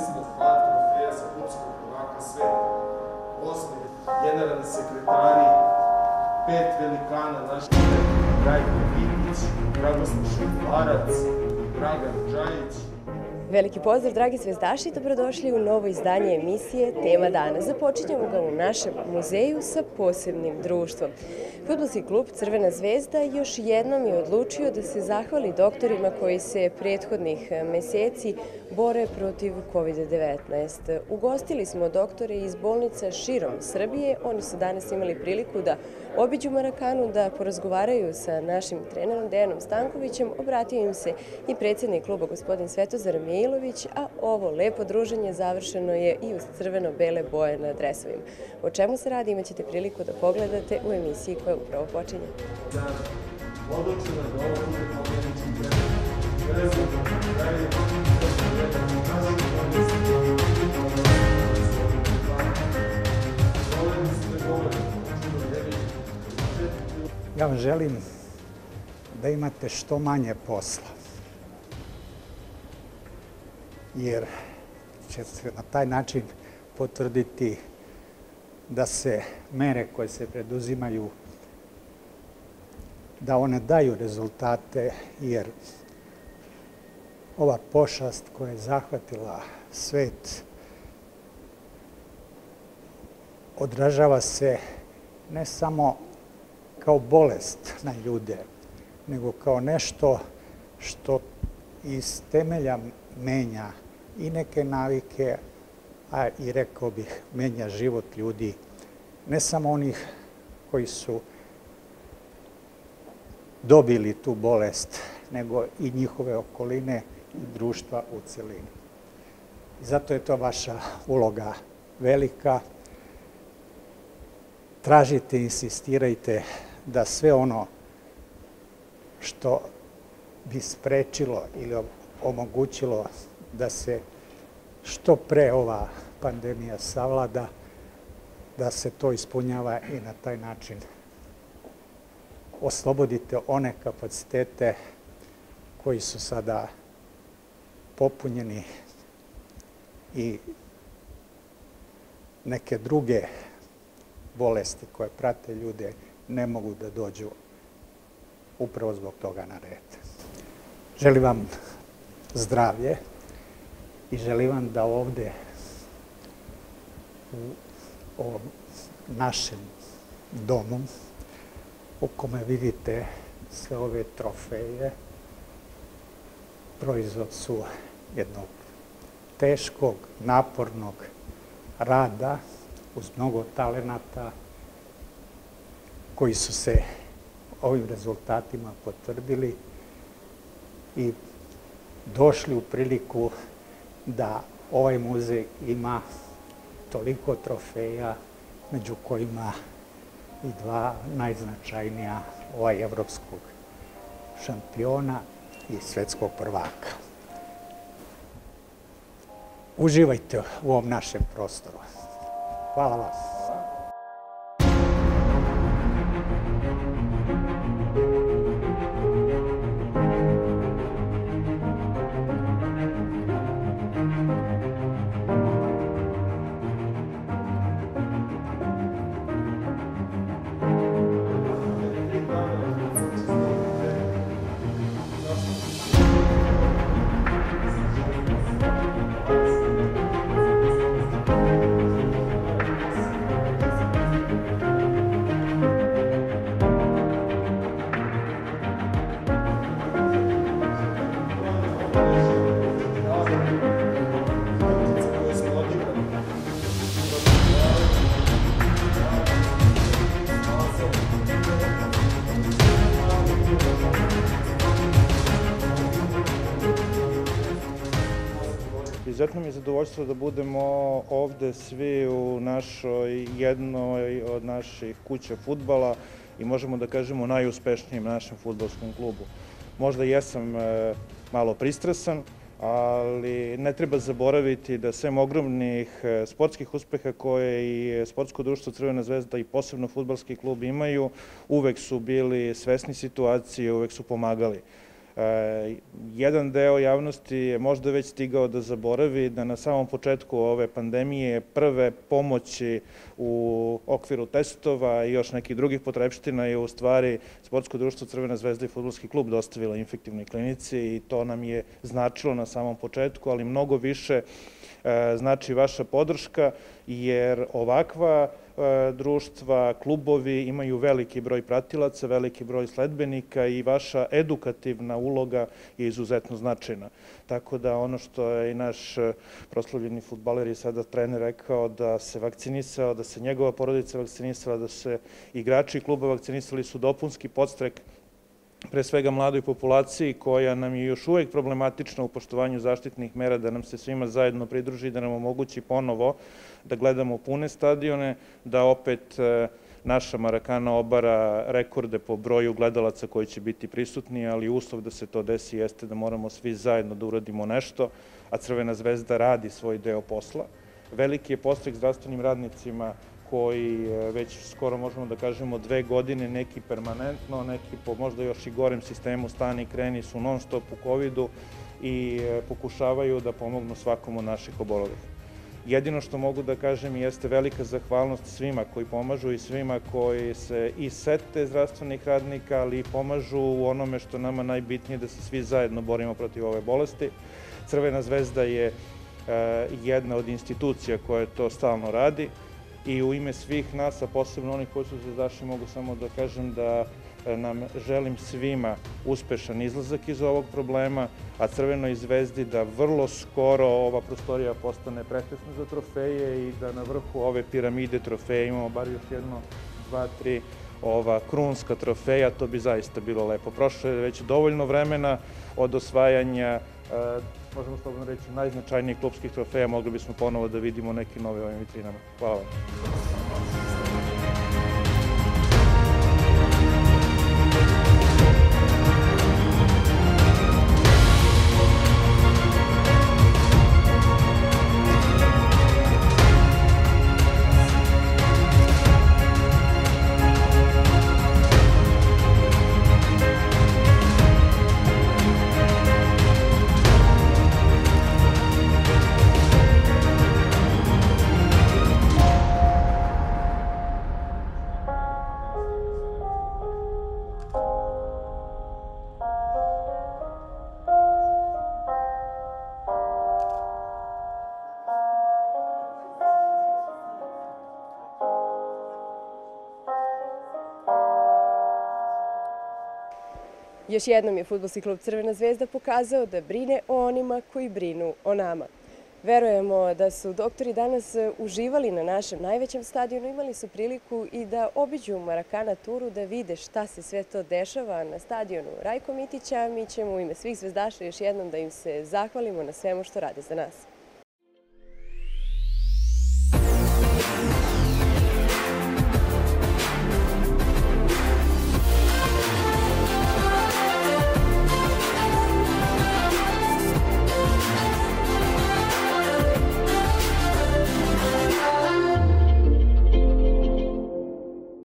upisano da dva trofeja za polaka sveta, osmi generalni sekretari, pet velikana naših Rajko Vidić, Radoslav Šutarac, Dragan Đajić, Veliki pozdrav, dragi zvezdaši, dobrodošli u novo izdanje emisije Tema dana. Započinjamo ga u našem muzeju sa posebnim društvom. Futbolski klub Crvena zvezda još jednom je odlučio da se zahvali doktorima koji se prethodnih meseci bore protiv COVID-19. Ugostili smo doktore iz bolnica širom Srbije. Oni su danas imali priliku da obiđu Marakanu, da porazgovaraju sa našim trenerom Dejanom Stankovićem. Obratio im se i predsjednik kluba gospodin Svetozar Milović, a ovo lepo druženje završeno je i uz crveno-bele boje na dresovima. O čemu se radi imaćete priliku da pogledate u emisiji koja upravo počinje. Ja vam želim da imate što manje posla. Jer će se na taj način potvrditi da se mere koje se preduzimaju da one daju rezultate, jer ova pošast koja je zahvatila svet odražava se ne samo kao bolest na ljude, nego kao nešto što iz temelja menja i neke navike, a i rekao bih menja život ljudi, ne samo onih koji su dobili tu bolest, nego i njihove okoline i društva u celini. Zato je to vaša uloga velika. Tražite, insistirajte da sve ono što bi sprečilo ili omogućilo da se što pre ova pandemija savlada, da se to ispunjava i na taj način oslobodite one kapacitete koji su sada popunjeni i neke druge bolesti koje prate ljude ne mogu da dođu upravo zbog toga na red. Želim vam zdravlje i želim vam da ovde u ovom našem domu u kome vidite sve ove trofeje, proizvod su jednog teškog, napornog rada uz mnogo talenata koji su se ovim rezultatima potvrdili i došli u priliku da ovaj muzej ima toliko trofeja, među kojima i dva najznačajnija ovaj evropskog šampiona i svetskog prvaka. Uživajte u ovom našem prostoru. Hvala vam. Izuzetno mi je zadovoljstvo da budemo ovde svi u našoj jednoj od naših kuća futbala i možemo da kažemo najuspešnijem našem futbolskom klubu. Možda jesam e, malo pristresan, ali ne treba zaboraviti da sem ogromnih e, sportskih uspeha koje i sportsko društvo Crvena zvezda i posebno futbalski klub imaju, uvek su bili svesni situacije, uvek su pomagali. E, jedan deo javnosti je možda već stigao da zaboravi da na samom početku ove pandemije prve pomoći u okviru testova i još nekih drugih potrebština je u stvari Sportsko društvo Crvena zvezda i futbolski klub dostavila infektivnoj klinici i to nam je značilo na samom početku, ali mnogo više e, znači vaša podrška, jer ovakva društva, klubovi imaju veliki broj pratilaca, veliki broj sledbenika i vaša edukativna uloga je izuzetno značajna. Tako da ono što je i naš e, proslavljeni futbaler i sada trener rekao da se vakcinisao, da se njegova porodica vakcinisala, da se igrači kluba vakcinisali su dopunski podstrek pre svega mladoj populaciji koja nam je još uvek problematična u poštovanju zaštitnih mera, da nam se svima zajedno pridruži da nam omogući ponovo da gledamo pune stadione, da opet e, naša Marakana obara rekorde po broju gledalaca koji će biti prisutni, ali uslov da se to desi jeste da moramo svi zajedno da uradimo nešto, a Crvena zvezda radi svoj deo posla. Veliki je postrek zdravstvenim radnicima koji e, već skoro možemo da kažemo dve godine, neki permanentno, neki po možda još i gorem sistemu stani i kreni su non stop u COVID-u i e, pokušavaju da pomognu svakom od naših obolelih. Jedino što mogu da kažem jeste velika zahvalnost svima koji pomažu i svima koji se i sete zdravstvenih radnika, ali i pomažu u onome što nama najbitnije da se svi zajedno borimo protiv ove bolesti. Crvena zvezda je e, jedna od institucija koja to stalno radi i u ime svih nas, a posebno onih koji su zvezdaši, mogu samo da kažem da e, nam želim svima uspešan izlazak iz ovog problema, a Crvenoj zvezdi da vrlo skoro ova prostorija postane pretesna za trofeje i da na vrhu ove piramide trofeja imamo bar još jedno, dva, tri ova krunska trofeja, to bi zaista bilo lepo. Prošlo je već dovoljno vremena od osvajanja e, možemo slobodno reći, najznačajnijih klubskih trofeja, mogli bismo ponovo da vidimo neke nove ovim vitrinama. Hvala vam. Još jednom je Futbolski klub Crvena zvezda pokazao da brine o onima koji brinu o nama. Verujemo da su doktori danas uživali na našem najvećem stadionu, imali su priliku i da obiđu Marakana turu, da vide šta se sve to dešava na stadionu Rajko Mitića. Mi ćemo u ime svih zvezdaša još jednom da im se zahvalimo na svemu što rade za nas.